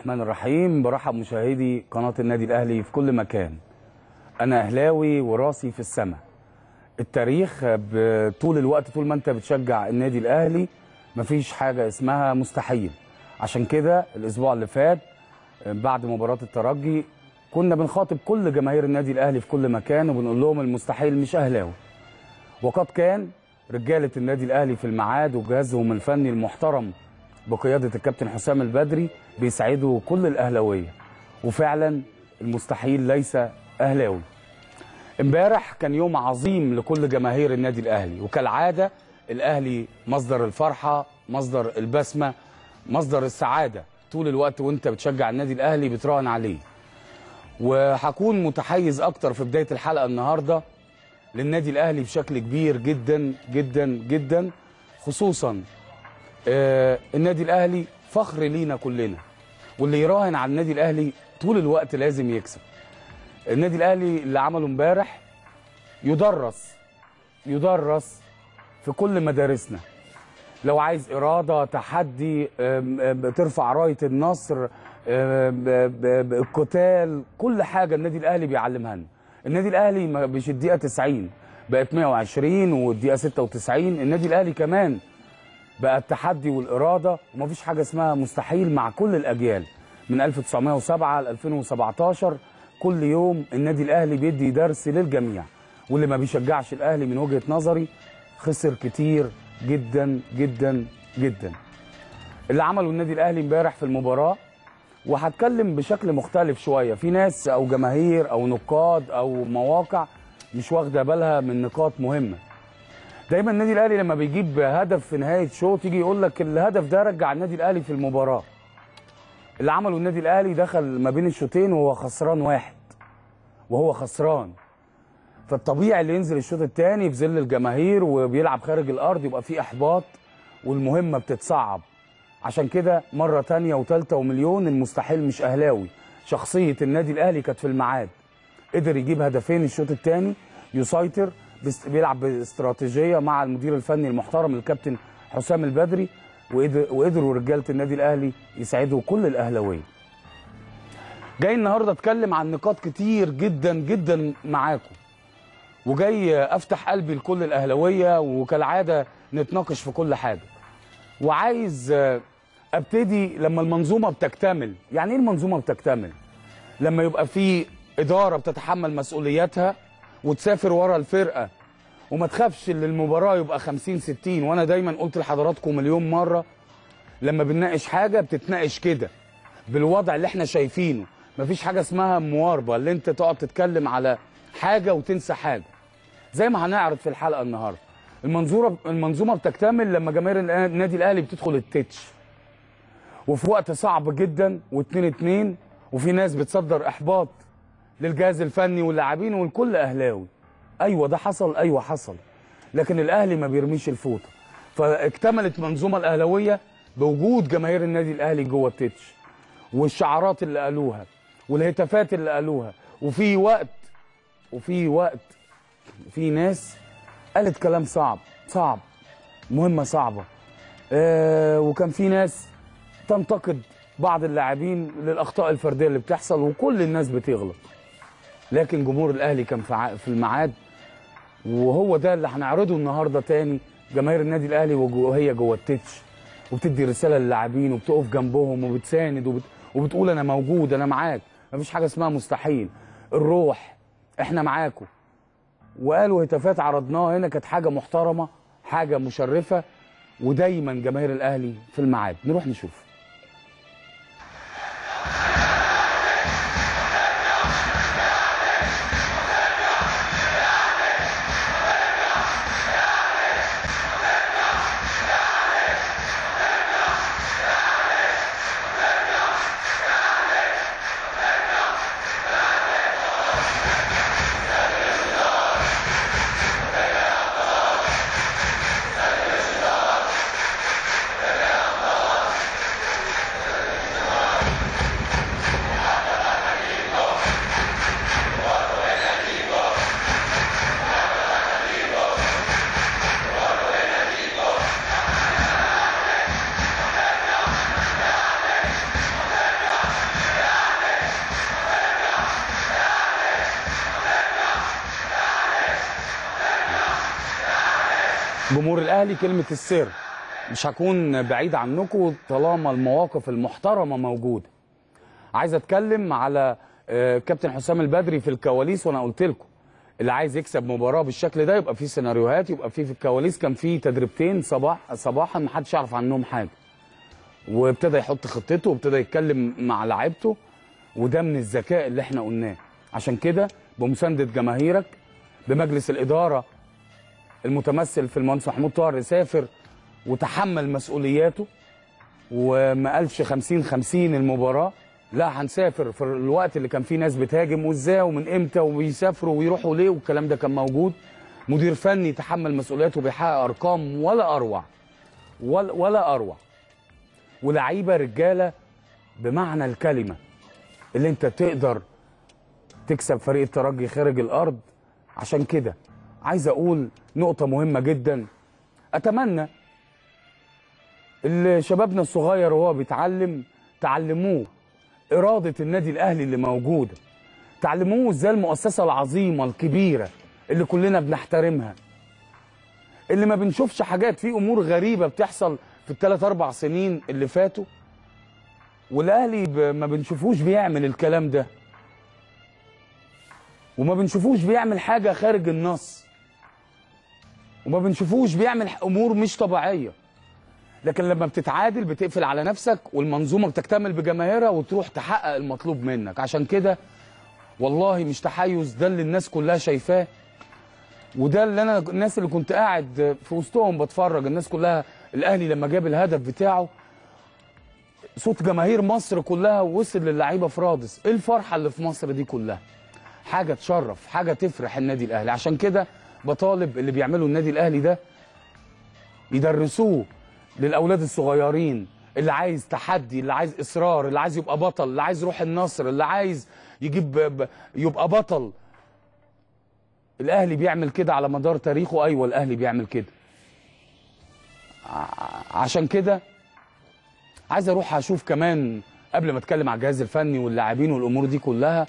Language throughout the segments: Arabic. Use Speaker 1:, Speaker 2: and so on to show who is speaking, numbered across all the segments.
Speaker 1: الرحمن الرحيم برحب مشاهدي قناة النادي الأهلي في كل مكان. أنا أهلاوي وراسي في السماء. التاريخ طول الوقت طول ما أنت بتشجع النادي الأهلي مفيش حاجة اسمها مستحيل. عشان كده الأسبوع اللي فات بعد مباراة الترجي كنا بنخاطب كل جماهير النادي الأهلي في كل مكان وبنقول لهم المستحيل مش أهلاوي. وقد كان رجالة النادي الأهلي في الميعاد وجهازهم الفني المحترم بقيادة الكابتن حسام البدري بيساعدوا كل الأهلاوية. وفعلا المستحيل ليس أهلاوي. امبارح كان يوم عظيم لكل جماهير النادي الأهلي. وكالعادة الأهلي مصدر الفرحة مصدر البسمة مصدر السعادة. طول الوقت وانت بتشجع النادي الأهلي بتراهن عليه. وهكون متحيز أكتر في بداية الحلقة النهاردة للنادي الأهلي بشكل كبير جدا جدا جدا خصوصا النادي الأهلي فخر لينا كلنا. واللي يراهن على النادي الأهلي طول الوقت لازم يكسب. النادي الأهلي اللي عمله امبارح يدرس يدرس في كل مدارسنا. لو عايز إرادة تحدي ترفع راية النصر القتال كل حاجة النادي الأهلي بيعلمها لنا. النادي الأهلي مش الدقيقه 90 بقت 120 والدقيقة 96 النادي الأهلي كمان بقى التحدي والإرادة ومفيش حاجة اسمها مستحيل مع كل الأجيال. من 1907 ل 2017 كل يوم النادي الأهلي بيدي درس للجميع. واللي ما بيشجعش الأهلي من وجهة نظري خسر كتير جدا جدا جدا. اللي عمله النادي الأهلي امبارح في المباراة وهتكلم بشكل مختلف شوية. في ناس أو جماهير أو نقاد أو مواقع مش واخدة بالها من نقاط مهمة. دايما النادي الأهلي لما بيجيب هدف في نهاية شوط يجي يقول لك الهدف ده رجع النادي الأهلي في المباراة. اللي عمله النادي الأهلي دخل ما بين الشوطين وهو خسران واحد وهو خسران. فالطبيعي اللي ينزل الشوط الثاني في ظل الجماهير وبيلعب خارج الأرض يبقى فيه إحباط والمهمة بتتصعب. عشان كده مرة تانية وتالتة ومليون المستحيل مش أهلاوي. شخصية النادي الأهلي كانت في الميعاد. قدر يجيب هدفين الشوط الثاني يسيطر بيلعب باستراتيجية مع المدير الفني المحترم الكابتن حسام البدري وقدر- وقدروا رجالة النادي الأهلي يساعدوا كل الأهلاوية. جاي النهارده أتكلم عن نقاط كتير جدا جدا معاكم. وجاي أفتح قلبي لكل الأهلاوية وكالعادة نتناقش في كل حاجة. وعايز أبتدي لما المنظومة بتكتمل. يعني إيه المنظومة بتكتمل؟ لما يبقى في إدارة بتتحمل مسؤولياتها وتسافر ورا الفرقة. وما تخافش إن المباراة يبقى 50 60 وأنا دايما قلت لحضراتكم مليون مرة لما بنناقش حاجة بتتناقش كده بالوضع اللي إحنا شايفينه. مفيش حاجة اسمها مواربة اللي أنت تقعد تتكلم على حاجة وتنسى حاجة. زي ما هنعرض في الحلقة النهارده. المنظورة المنظومة بتكتمل لما جماهير النادي الأهلي بتدخل التتش. وفي وقت صعب جدا واتنين اتنين وفي ناس بتصدر إحباط. للجهاز الفني واللاعبين والكل أهلاوي. أيوه ده حصل أيوه حصل. لكن الأهلي ما بيرميش الفوطة. فاكتملت المنظومه الأهلاوية بوجود جماهير النادي الأهلي جوه التتش والشعارات اللي قالوها والهتافات اللي قالوها. وفي وقت وفي وقت في ناس قالت كلام صعب صعب مهمة صعبة. آه وكان في ناس تنتقد بعض اللاعبين للأخطاء الفردية اللي بتحصل وكل الناس بتغلط. لكن جمهور الأهلي كان في الميعاد وهو ده اللي هنعرضه النهارده تاني. جماهير النادي الأهلي وهي جوه التتش وبتدي رسالة للاعبين وبتقف جنبهم وبتساند وبت... وبتقول أنا موجود أنا معاك. مفيش حاجة اسمها مستحيل. الروح إحنا معاكم وقالوا هتافات عرضناها هنا كانت حاجة محترمة حاجة مشرفة ودايما جماهير الأهلي في الميعاد. نروح نشوف. الاهلي كلمه السر. مش هكون بعيد عنكم طالما المواقف المحترمة موجودة. عايز أتكلم على آه، كابتن حسام البدري في الكواليس وأنا قلت لكم اللي عايز يكسب مباراة بالشكل ده يبقى في سيناريوهات يبقى في في الكواليس. كان في تدريبتين صباح صباحا ما حدش يعرف عنهم حاجة. وابتدى يحط خطته وابتدى يتكلم مع لعيبته وده من الذكاء اللي إحنا قلناه. عشان كده بمساندة جماهيرك بمجلس الإدارة المتمثل في المهندس محمود طاهر سافر وتحمل مسؤولياته وما قالش 50 50 المباراة. لا هنسافر في الوقت اللي كان فيه ناس بتهاجم وازاي ومن إمتى وبيسافروا ويروحوا ليه والكلام ده كان موجود. مدير فني تحمل مسؤولياته بيحقق أرقام ولا أروع ولا, ولا أروع. ولعيبة رجالة بمعنى الكلمة اللي أنت تقدر تكسب فريق الترجي خارج الأرض. عشان كده عايز أقول نقطة مهمة جدا. أتمنى اللي شبابنا الصغير وهو بيتعلم تعلموه إرادة النادي الأهلي اللي موجودة. تعلموه إزاي المؤسسة العظيمة الكبيرة اللي كلنا بنحترمها. اللي ما بنشوفش حاجات في أمور غريبة بتحصل في الثلاث أربع سنين اللي فاتوا. والأهلي ما بنشوفوش بيعمل الكلام ده. وما بنشوفوش بيعمل حاجة خارج النص. وما بنشوفوش بيعمل أمور مش طبيعية. لكن لما بتتعادل بتقفل على نفسك والمنظومة بتكتمل بجماهيرها وتروح تحقق المطلوب منك. عشان كده والله مش تحيز ده اللي الناس كلها شايفاه. وده اللي أنا الناس اللي كنت قاعد في وسطهم بتفرج الناس كلها الأهلي لما جاب الهدف بتاعه صوت جماهير مصر كلها وصل للعيبة في رادس. إيه الفرحة اللي في مصر دي كلها؟ حاجة تشرف حاجة تفرح النادي الأهلي. عشان كده بطالب اللي بيعملوا النادي الأهلي ده يدرسوه للأولاد الصغيرين اللي عايز تحدي اللي عايز إصرار اللي عايز يبقى بطل اللي عايز روح النصر اللي عايز يجيب يبقى بطل. الأهلي بيعمل كده على مدار تاريخه. أيوه الأهلي بيعمل كده. عشان كده عايز أروح أشوف كمان قبل ما أتكلم على الجهاز الفني واللاعبين والأمور دي كلها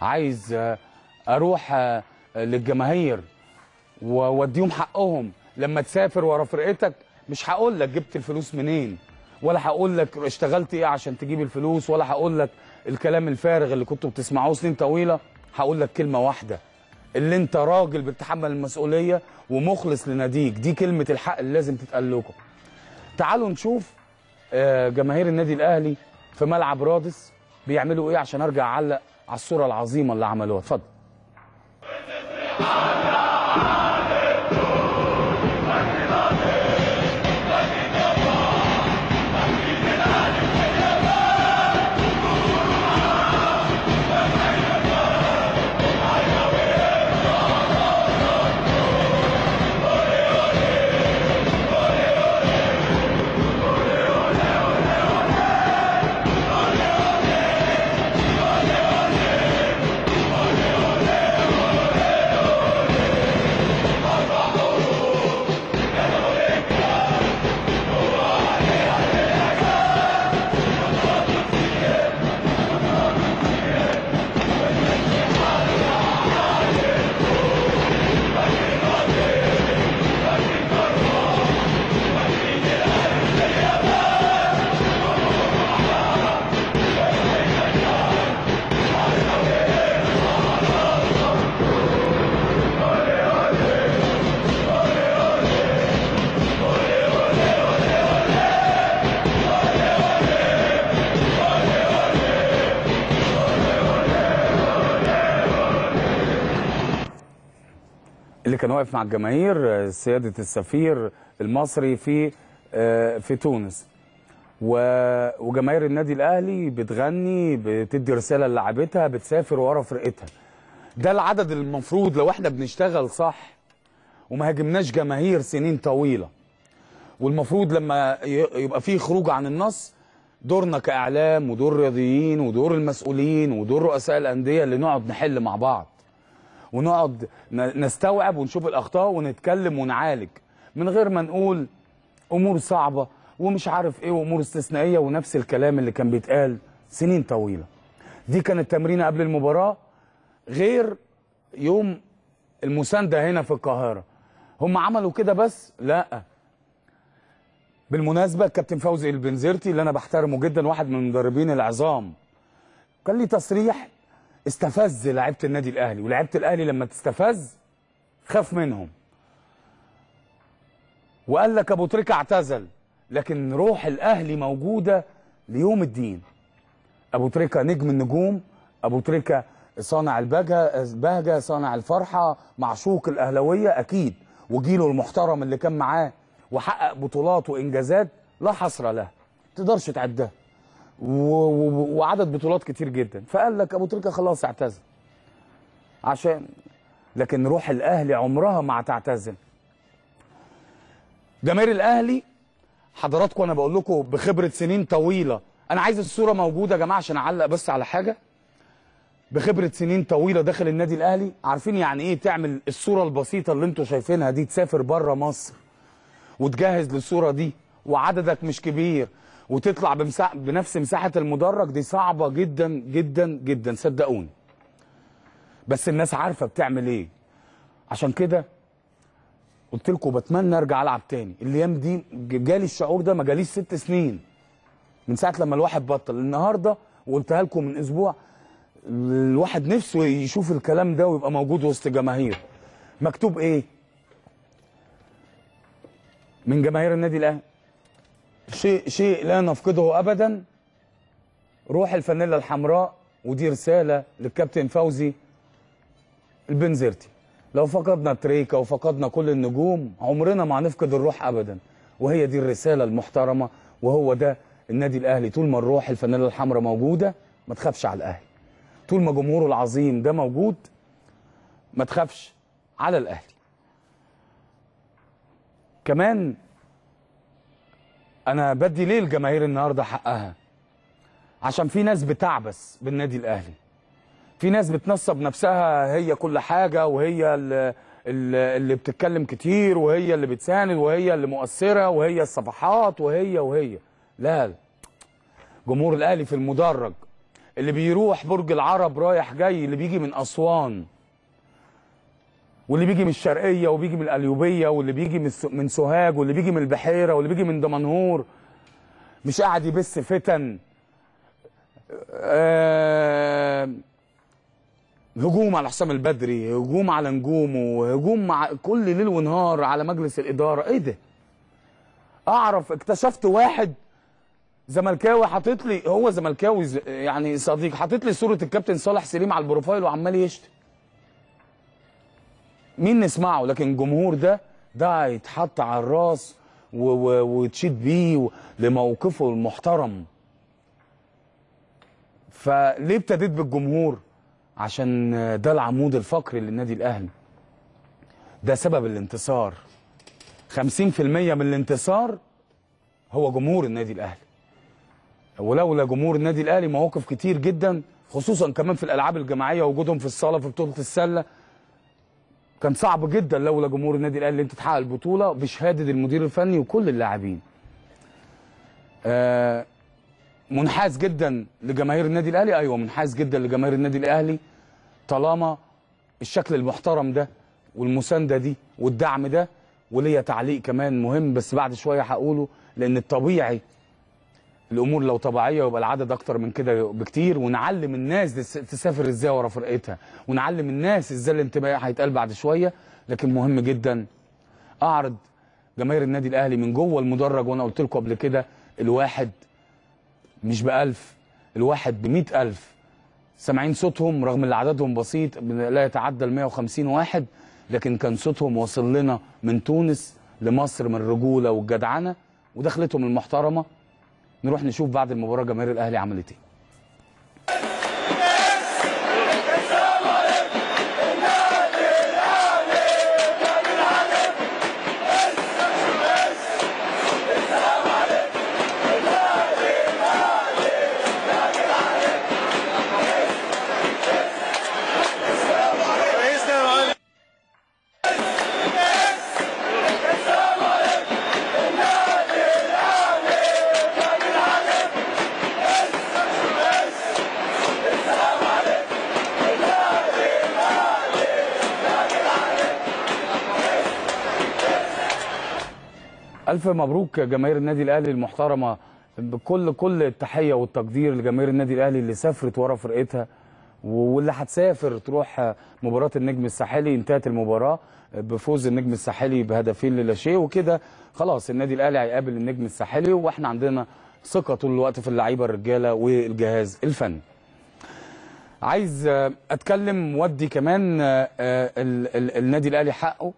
Speaker 1: عايز أروح للجماهير. ووديهم حقهم. لما تسافر ورا فرقتك مش هقول لك جبت الفلوس منين ولا هقول لك اشتغلت إيه عشان تجيب الفلوس ولا هقول لك الكلام الفارغ اللي كنتوا بتسمعوه سنين طويلة. هقول لك كلمة واحدة اللي انت راجل بتتحمل المسؤولية ومخلص لناديك. دي كلمة الحق اللي لازم تتقال لكم. تعالوا نشوف آه، جماهير النادي الأهلي في ملعب رادس بيعملوا إيه عشان ارجع اعلق على الصورة العظيمة اللي عملوها. اتفضل. اللي كان واقف مع الجماهير سيادة السفير المصري في آه، في تونس. وجماهير النادي الأهلي بتغني بتدي رسالة للاعبتها بتسافر ورا فرقتها. ده العدد المفروض لو إحنا بنشتغل صح وما هاجمناش جماهير سنين طويلة. والمفروض لما يبقى في خروج عن النص دورنا كإعلام ودور رياضيين ودور المسؤولين ودور رؤساء الأندية اللي نقعد نحل مع بعض. ونقعد نستوعب ونشوف الأخطاء ونتكلم ونعالج. من غير ما نقول أمور صعبة ومش عارف إيه وأمور استثنائية ونفس الكلام اللي كان بيتقال سنين طويلة. دي كانت تمرينة قبل المباراة غير يوم المساندة هنا في القاهرة. هم عملوا كده بس؟ لا. بالمناسبة كابتن فوزي البنزرتي اللي أنا بحترمه جدا واحد من المدربين العظام كان لي تصريح استفز لعيبة النادي الأهلي ولعيبة الأهلي لما تستفز خاف منهم. وقال لك أبو تريكة اعتزل لكن روح الأهلي موجودة ليوم الدين. أبو تريكة نجم النجوم أبو تريكة صانع البهجه البهجه صانع الفرحة معشوق الأهلاوية أكيد. وجيله المحترم اللي كان معاه وحقق بطولات وإنجازات لا حصر لها تقدرش تعدها. وعدد بطولات كتير جدا. فقال لك أبو تريكة خلاص اعتزل. عشان لكن روح الأهلي عمرها ما هتعتزل. جماهير الأهلي حضراتكم أنا بقول لكم بخبرة سنين طويلة. أنا عايز الصورة موجودة يا جماعة عشان أعلق بس على حاجة. بخبرة سنين طويلة داخل النادي الأهلي. عارفين يعني إيه تعمل الصورة البسيطة اللي أنتوا شايفينها دي؟ تسافر بره مصر وتجهز للصورة دي. وعددك مش كبير. وتطلع. بنفس مساحة المدرج دي صعبة جدا جدا جدا صدقوني. بس الناس عارفة بتعمل إيه. عشان كده قلت لكم بتمنى أرجع ألعب تاني. الأيام دي جالي الشعور ده ما جاليش ست سنين. من ساعة لما الواحد بطل. النهارده وقلتها لكم من أسبوع الواحد نفسه يشوف الكلام ده ويبقى موجود وسط جماهير. مكتوب إيه؟ من جماهير النادي الأهلي. شيء شيء لا نفقده ابدا. روح الفانيلا الحمراء ودي رسالة للكابتن فوزي البنزرتي لو فقدنا تريكا وفقدنا كل النجوم عمرنا ما هنفقد الروح ابدا. وهي دي الرسالة المحترمة وهو ده النادي الأهلي. طول ما الروح الفانيلا الحمراء موجودة ما تخافش على الأهلي. طول ما جمهوره العظيم ده موجود ما تخافش على الأهلي. كمان أنا بدي ليه الجماهير النهارده حقها. عشان في ناس بتعبس بالنادي الأهلي. في ناس بتنصب نفسها هي كل حاجة وهي اللي, اللي بتتكلم كتير وهي اللي بتساند وهي اللي مؤثرة وهي الصفحات وهي وهي. لا. جمهور الأهلي في المدرج اللي بيروح برج العرب رايح جاي اللي بيجي من أسوان. واللي بيجي من الشرقية وبيجي من القليوبية واللي بيجي من سوهاج واللي بيجي من البحيرة واللي بيجي من دمنهور مش قاعد يبث فتن. آه هجوم على حسام البدري هجوم على نجومه هجوم مع كل ليل ونهار على مجلس الإدارة. إيه ده؟ أعرف اكتشفت واحد زملكاوي حاطط لي هو زملكاوي يعني صديق حاطط لي صورة الكابتن صالح سليم على البروفايل وعمال يشتم. مين نسمعه؟ لكن الجمهور ده ده هيتحط على الراس وتشيد بيه لموقفه المحترم. فليه ابتديت بالجمهور؟ عشان ده العمود الفقري للنادي الأهلي. ده سبب الانتصار. 50% من الانتصار هو جمهور النادي الأهلي. ولولا جمهور النادي الأهلي مواقف كتير جدا خصوصا كمان في الألعاب الجماعية وجودهم في الصالة في بطولة السلة كان صعب جدا لولا جمهور النادي الاهلي اللي انت تحقق البطوله بشهاده المدير الفني وكل اللاعبين. آه منحاز جدا لجماهير النادي الاهلي أيوه منحاز جدا لجماهير النادي الاهلي طالما الشكل المحترم ده والمسانده دي والدعم ده وليا تعليق كمان مهم بس بعد شوية هقوله لأن الطبيعي الأمور لو طبيعية يبقى العدد أكتر من كده بكتير ونعلم الناس تسافر إزاي ورا فرقتها. ونعلم الناس إزاي الانتماء هيتقال بعد شوية لكن مهم جدا. أعرض جماهير النادي الأهلي من جوه المدرج وأنا قلت لكم قبل كده الواحد مش بألف الواحد بمئة ألف. سامعين صوتهم رغم إن عددهم بسيط لا يتعدى ال 150 واحد لكن كان صوتهم واصل لنا من تونس لمصر من الرجوله والجدعنه ودخلتهم المحترمة. نروح نشوف بعد المباراه جماهير الاهلي عملت إيه. ألف مبروك جماهير النادي الأهلي المحترمة بكل كل التحية والتقدير لجماهير النادي الأهلي اللي سافرت ورا فرقتها واللي هتسافر تروح مباراة النجم الساحلي انتهت المباراة بفوز النجم الساحلي بهدفين للا شيء وكده. خلاص النادي الأهلي هيقابل النجم الساحلي وإحنا عندنا ثقة طول الوقت في اللعيبة الرجالة والجهاز الفني. عايز أتكلم ودي كمان ال- النادي الأهلي حقه.